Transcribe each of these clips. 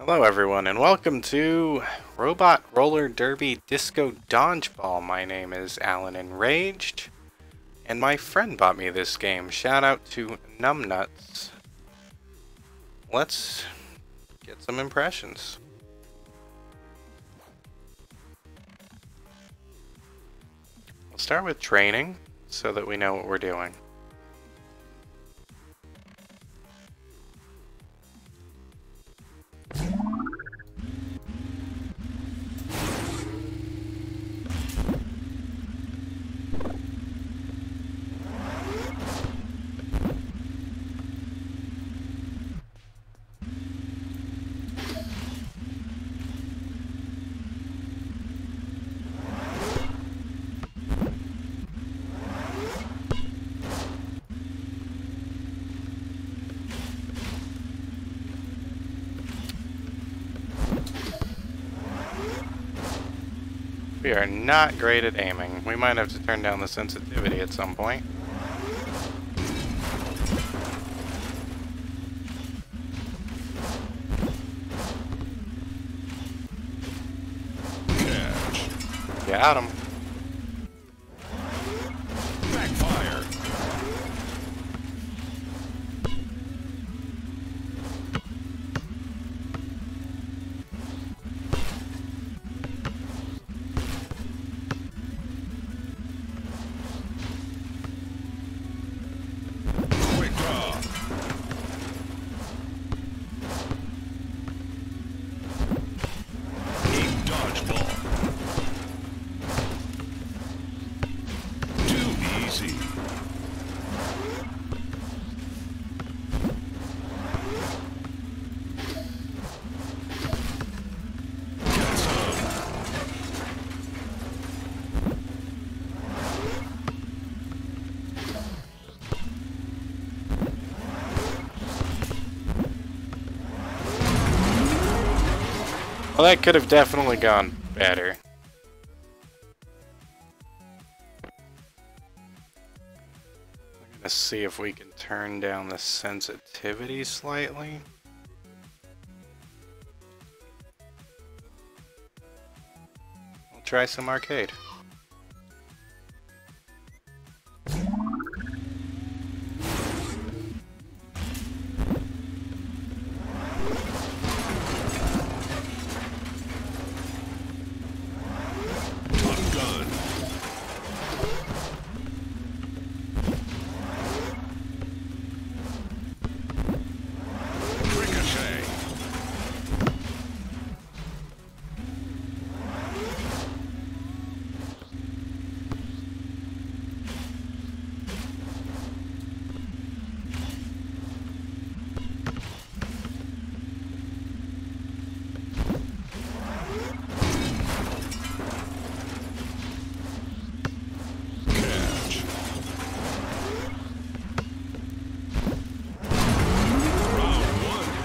Hello everyone and welcome to Robot Roller Derby Disco Dodgeball. My name is Allan Enraged and my friend bought me this game. Shout out to Numbnuts. Let's get some impressions. We'll start with training so that we know what we're doing. We are not great at aiming. We might have to turn down the sensitivity at some point. Got him. Well, that could have definitely gone better. We're gonna see if we can turn down the sensitivity slightly. We'll try some arcade.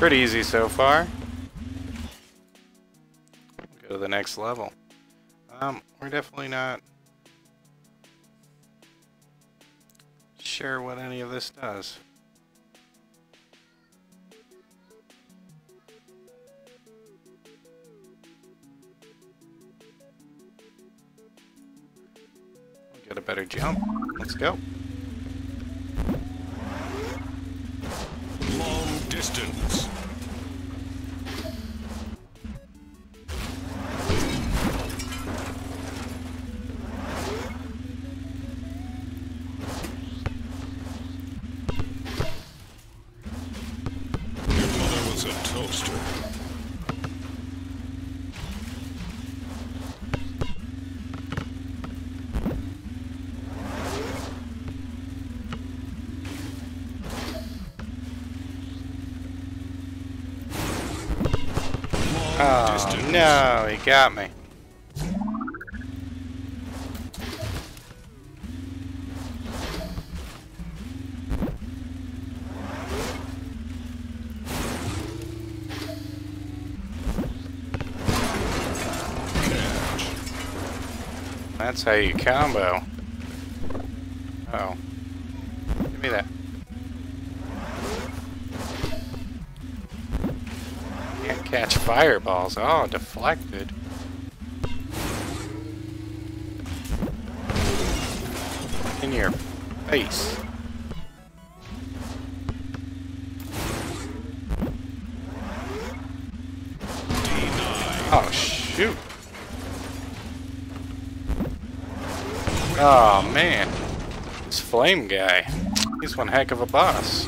Pretty easy so far. Go to the next level. Um, we're definitely not sure what any of this does. Get a better jump. Let's go. Long distance. No, he got me. That's how you combo. Oh. Give me that. Can't catch fireballs. Oh, deflected. In your face. Oh, shoot. Oh, man. This flame guy. He's one heck of a boss.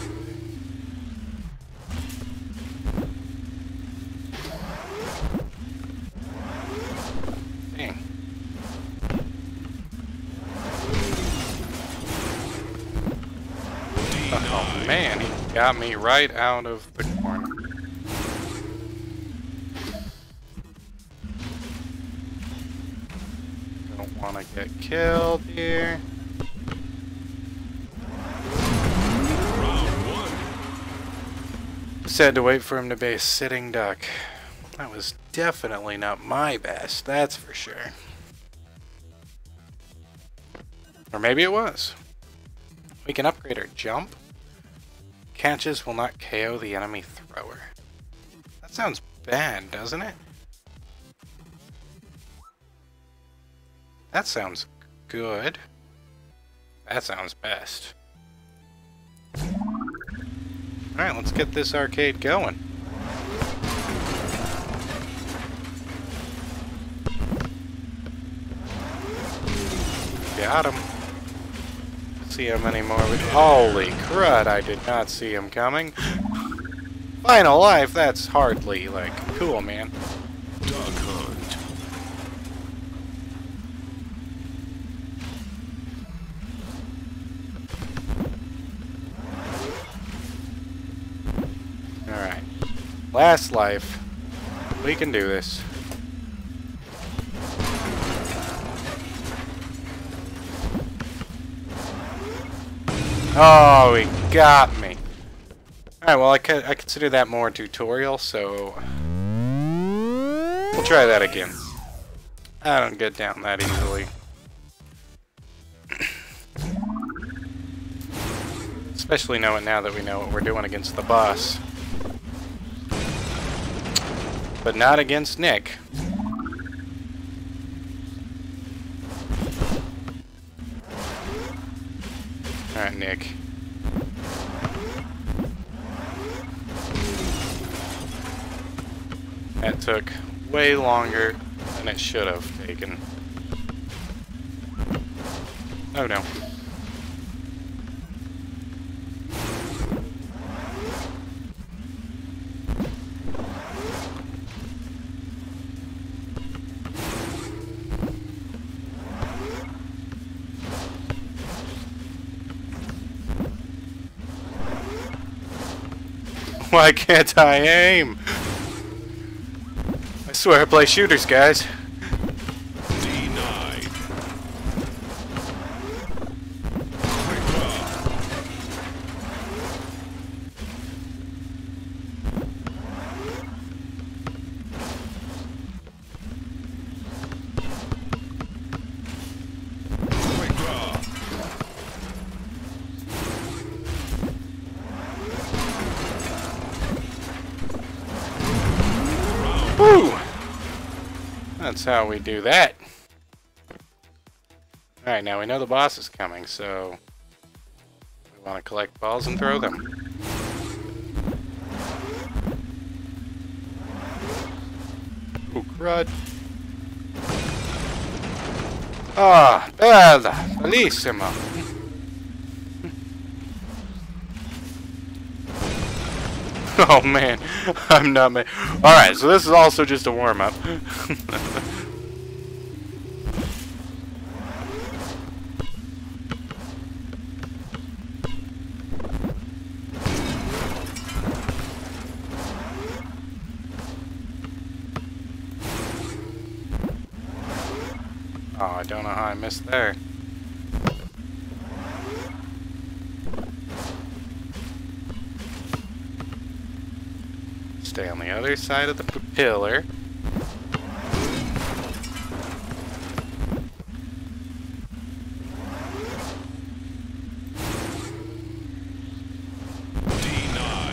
Dang. Oh, man. He got me right out of the corner. Don't want to get killed here. Just had to wait for him to be sitting duck. That was definitely not my best, that's for sure. Or maybe it was. We can upgrade our jump. Catches will not KO the enemy thrower. That sounds bad, doesn't it? That sounds good. That sounds best. Alright, let's get this arcade going. Got him. See how many more Holy crud, I did not see him coming. Final life, that's hardly, like, cool, man. Duck hunt. Alright. Last life. We can do this. Oh, he got me. Alright, well, I, I consider that more tutorial, so... We'll try that again. I don't get down that easily. Especially knowing now that we know what we're doing against the boss. But not against Nick. Alright, Nick. That took way longer than it should have taken. Oh no. Why can't I aim? I swear I play shooters, guys. That's how we do that. Alright, now we know the boss is coming, so we want to collect balls and throw them. Oh, crud. Ah, bella, bellissimo. Oh man, I'm not ma- Alright, so this is also just a warm-up. oh, I don't know how I missed there. Stay on the other side of the pillar.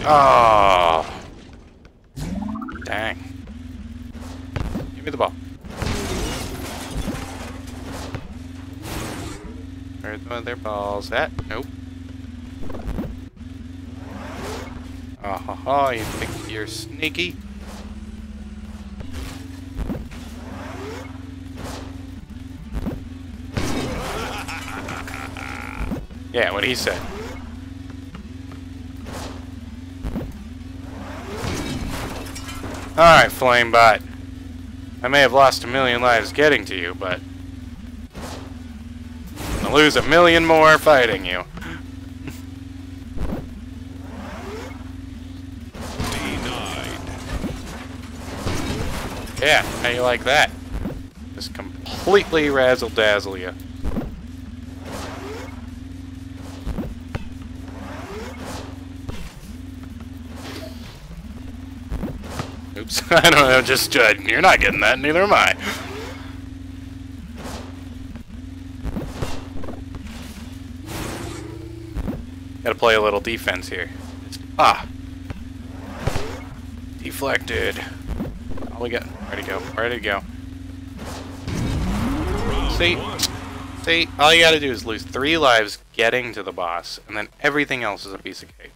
Oh. Ah. Dang. Give me the ball. Where's one of their balls at? Nope. Oh, ha, ha, you think you're sneaky? Yeah, what he said. Alright, Flamebot. I may have lost a million lives getting to you, but... I'm gonna lose a million more fighting you. Denied. Yeah, how you like that? Just completely razzle-dazzle you. I don't know, just, uh, you're not getting that, neither am I. Gotta play a little defense here. Ah! Deflected. All we got. Ready to go. Ready to go. See? See? All you gotta do is lose three lives getting to the boss, and then everything else is a piece of cake.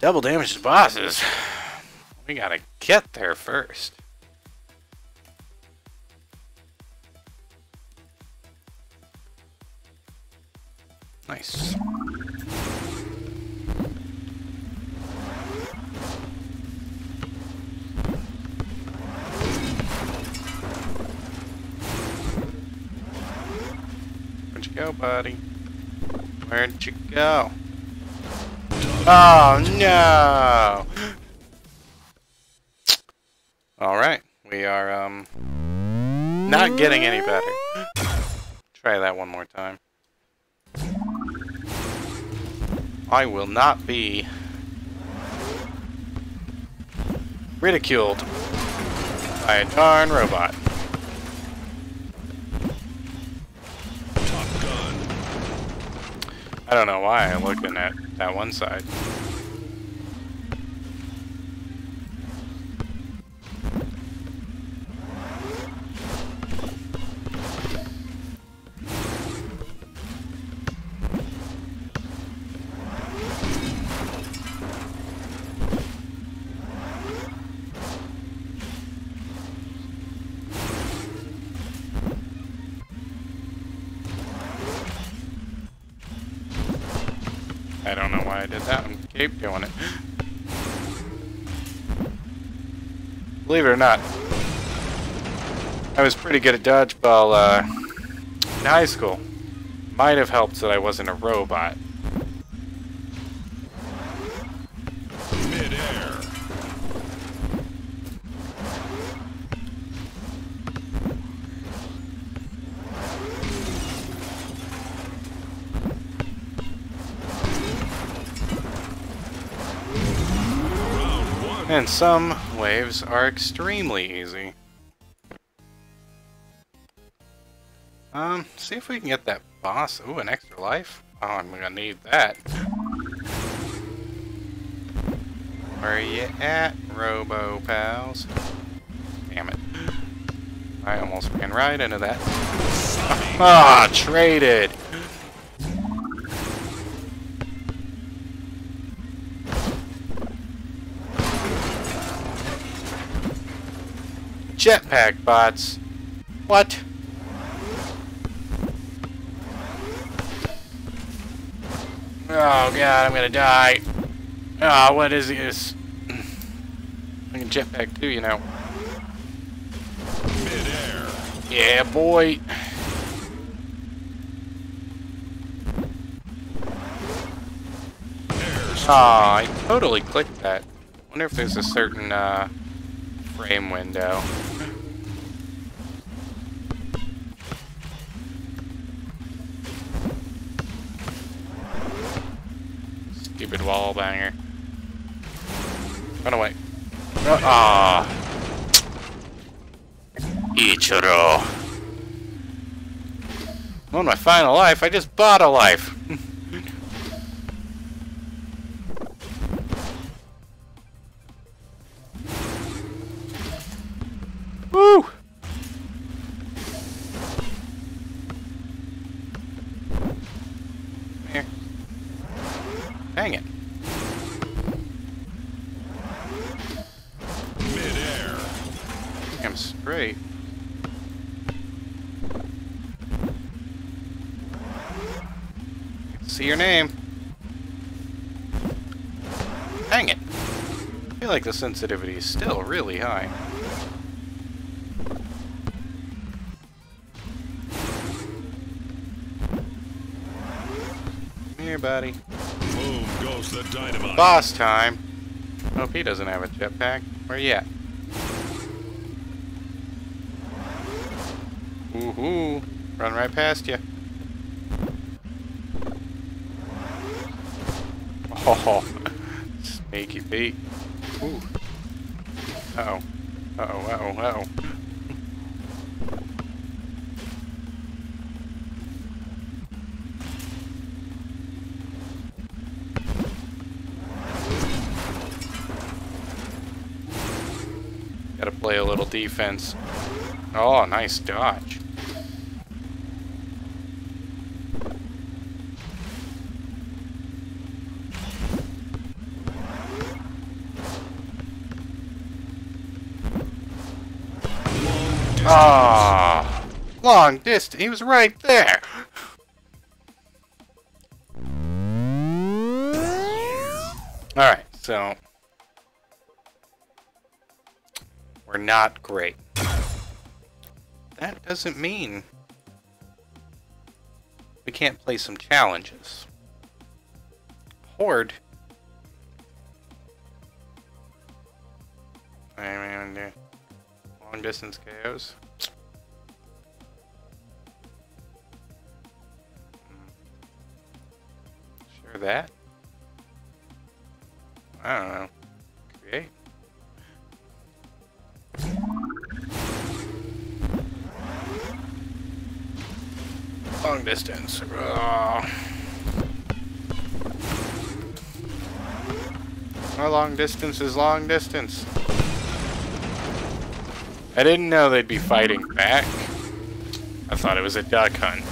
Double damage to bosses. We gotta get there first. Nice. Where'd you go, buddy? Where'd you go? Oh no! Are um not getting any better. Try that one more time. I will not be ridiculed by a darn robot. I don't know why I'm looking at that one side. Keep doing it. Believe it or not, I was pretty good at dodgeball uh, in high school. Might have helped that I wasn't a robot. Some waves are extremely easy. Um, see if we can get that boss. Ooh, an extra life? Oh, I'm gonna need that. Where are you at, Robo Pals? Damn it. I almost ran right into that. Ah, traded! Jetpack bots. What? Oh god, I'm gonna die. Oh, what is this? I can jetpack too, you know. Yeah, boy. Aw, I totally clicked that. Wonder if there's a certain, uh, frame window. Stupid wall banger. Run away. Ah. Ichiro. On my final life, I just bought a life. See your name. Hang it. I feel like the sensitivity is still really high. Here, buddy. Boom goes the dynamite. Boss time. Hope he doesn't have a jetpack. Where you at? Woohoo! Run right past you. Oh, sneaky Pete. Ooh. Uh oh. Uh oh. Uh oh. Uh oh. Gotta play a little defense. Oh, nice dodge. Long distance. He was right there. All right, so we're not great. That doesn't mean we can't play some challenges. Horde. I mean, long distance KOs. That. I don't know. Create. Long distance. Oh. My long distance is long distance. I didn't know they'd be fighting back. I thought it was a duck hunt.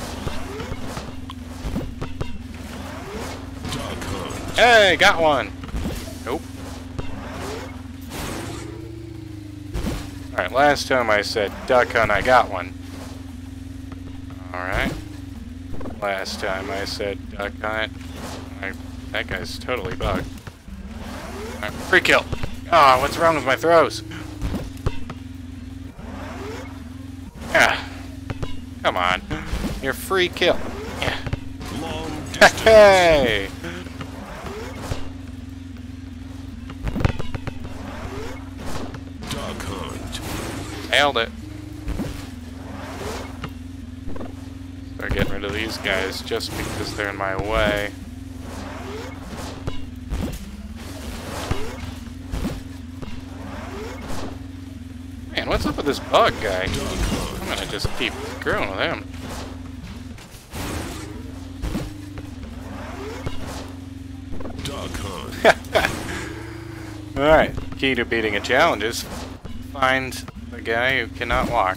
Duck hunt. Hey, got one. Nope. Alright, last time I said duck hunt, I got one. Alright. Last time I said duck hunt. I, that guy's totally bugged. Alright, free kill. Ah, what's wrong with my throws? Yeah. Come on. Your free kill. Yeah. Long. Hey! Duck hunt. Nailed it. Start getting rid of these guys just because they're in my way. Man, what's up with this bug guy? I'm gonna just keep screwing with him. Alright, key to beating a challenge is find the guy who cannot walk.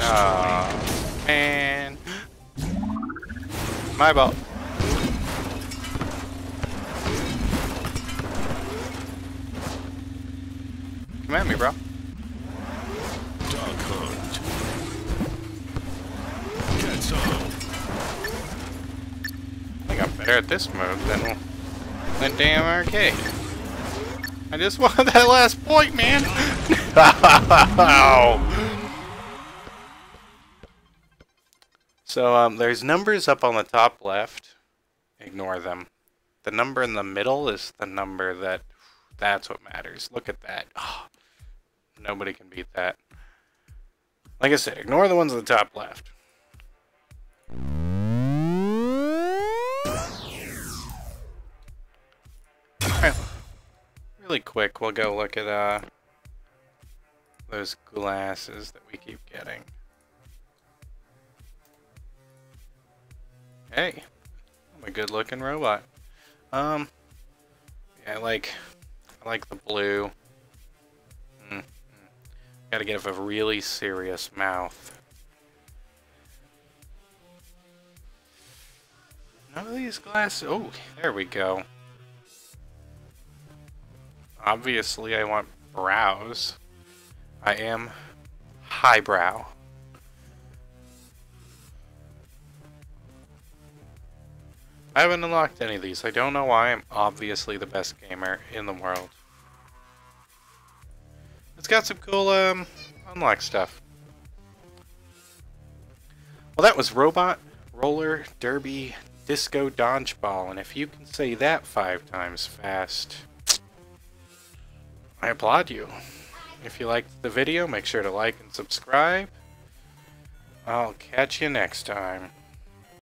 Oh, man. My ball. Come at me, bro. Duck hunt. Get some. I think I'm better at this move than the damn arcade. I just want that last point, man. so um, there's numbers up on the top left. Ignore them. The number in the middle is the number that. That's what matters. Look at that. Oh, nobody can beat that. Like I said, ignore the ones at the top left. Alright, Really quick, we'll go look at uh those glasses that we keep getting. Hey, I'm a good-looking robot. Um, yeah, I like I like the blue. Mm, mm. Gotta get a really serious mouth. None of these glasses. Oh, there we go. Obviously, I want brows. I am highbrow. I haven't unlocked any of these. I don't know why. I'm obviously the best gamer in the world. It's got some cool um, unlock stuff. Well, that was Robot Roller Derby Disco Dodgeball, and if you can say that five times fast, I applaud you. If you liked the video, make sure to like and subscribe. I'll catch you next time.